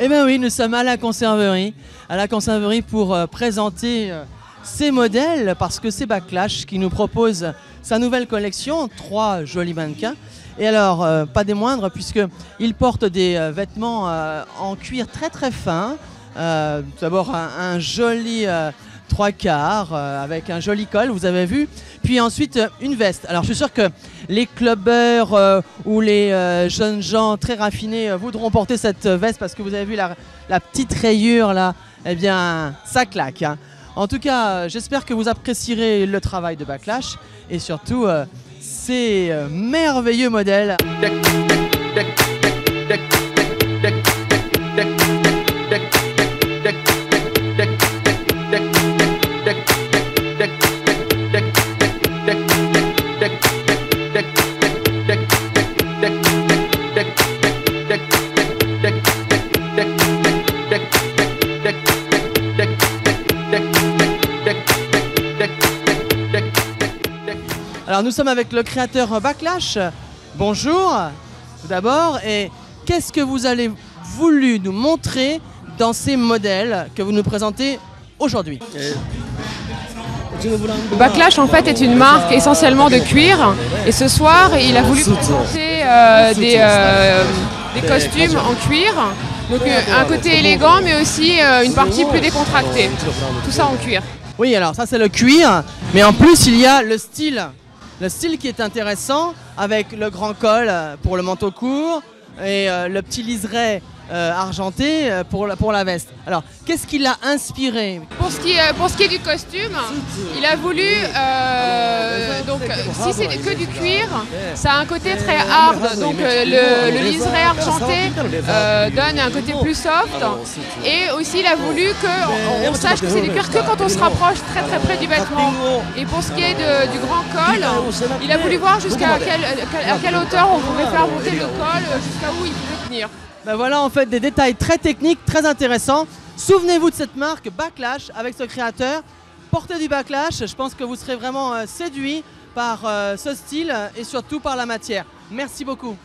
Eh bien oui, nous sommes à la conserverie, à la conserverie pour euh, présenter euh, ces modèles parce que c'est Backlash qui nous propose sa nouvelle collection, trois jolis mannequins. Et alors, euh, pas des moindres puisqu'ils portent des vêtements en cuir très très fin. D'abord un, joli trois quarts euh, avec un joli col, vous avez vu. Puis ensuite euh, une veste. Alors je suis sûr que les clubbers euh, ou les euh, jeunes gens très raffinés euh, voudront porter cette euh, veste parce que vous avez vu la, petite rayure là. Eh bien, ça claque. hein. En tout cas, euh, j'espère que vous apprécierez le travail de Backlash et surtout euh, ces euh, merveilleux modèles. Alors nous sommes avec le créateur Backlash. Bonjour, tout d'abord. Et qu'est-ce que vous avez voulu nous montrer dans ces modèles que vous nous présentez aujourd'hui? Backlash en fait est une marque essentiellement de cuir et ce soir il a voulu présenter euh, des, euh, des costumes en cuir. Donc euh, un côté élégant mais aussi euh, une partie plus décontractée. Tout ça en cuir. Oui, alors ça c'est le cuir, mais en plus il y a le style. Le style qui est intéressant avec le grand col euh, pour le manteau court et euh, le petit liseré euh, argenté pour la, pour la veste. Alors, qu'est-ce qui l'a inspiré? Pour ce, qui est, pour ce qui est du costume, il a voulu, euh, donc si c'est que du cuir, ça a un côté très hard, donc euh, le, le liseré argenté euh, donne un côté plus soft. Et aussi il a voulu qu'on on sache que c'est du cuir que quand on se rapproche très très près du vêtement. Et pour ce qui est de- du grand col, il a voulu voir jusqu'à quelle, à quelle hauteur on pouvait faire monter le col, euh, jusqu'à où il pouvait tenir. Ben voilà en fait des détails très techniques, très intéressants. Souvenez-vous de cette marque Backlash avec ce créateur. Portez du Backlash, je pense que vous serez vraiment séduit par euh, ce style et surtout par la matière. Merci beaucoup.